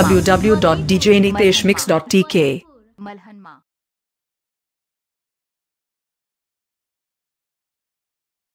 www.djniteshmix.tk